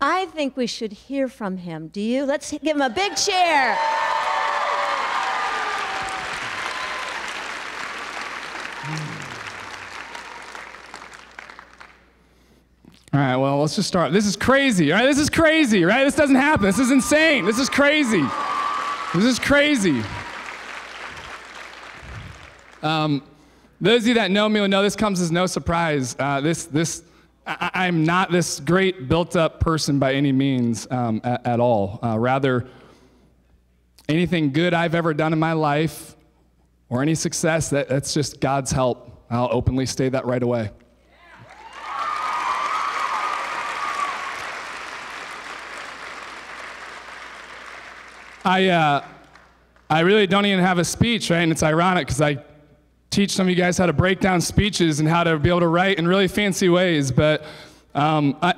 I think we should hear from him. Do you? Let's give him a big cheer. All right, well, let's just start. This is crazy, right? This is crazy, right? This doesn't happen. This is insane. This is crazy. This is crazy. Um, those of you that know me will know this comes as no surprise. Uh, this, this, I, am not this great built-up person by any means um, at, at, all. Uh, rather, anything good I've ever done in my life or any success, that, that's just God's help. I'll openly state that right away. I, uh, I really don't even have a speech, right? And it's ironic because I teach some of you guys how to break down speeches and how to be able to write in really fancy ways. But um, I,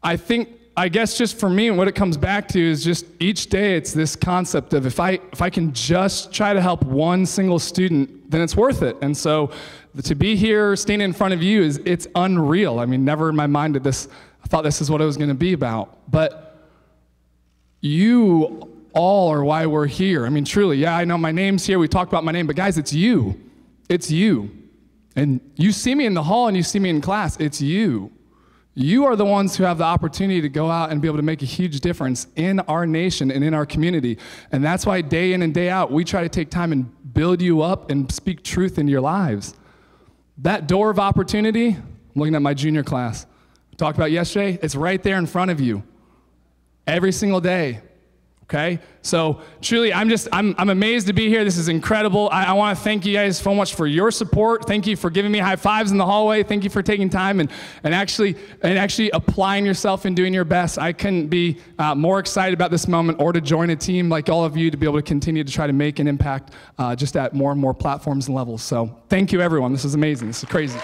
I think, I guess just for me, what it comes back to is just each day it's this concept of if I, if I can just try to help one single student, then it's worth it. And so to be here standing in front of you is it's unreal. I mean, never in my mind did this, I thought this is what it was going to be about. But you all are why we're here. I mean, truly, yeah, I know my name's here. We talked about my name, but guys, it's you. It's you. And you see me in the hall and you see me in class. It's you. You are the ones who have the opportunity to go out and be able to make a huge difference in our nation and in our community. And that's why day in and day out, we try to take time and build you up and speak truth into your lives. That door of opportunity, I'm looking at my junior class, talked about yesterday, it's right there in front of you every single day. Okay? So truly, I'm just, I'm, I'm amazed to be here. This is incredible. I, I want to thank you guys so much for your support. Thank you for giving me high fives in the hallway. Thank you for taking time and, and, actually, and actually applying yourself and doing your best. I couldn't be uh, more excited about this moment or to join a team like all of you to be able to continue to try to make an impact uh, just at more and more platforms and levels. So thank you, everyone. This is amazing. This is crazy.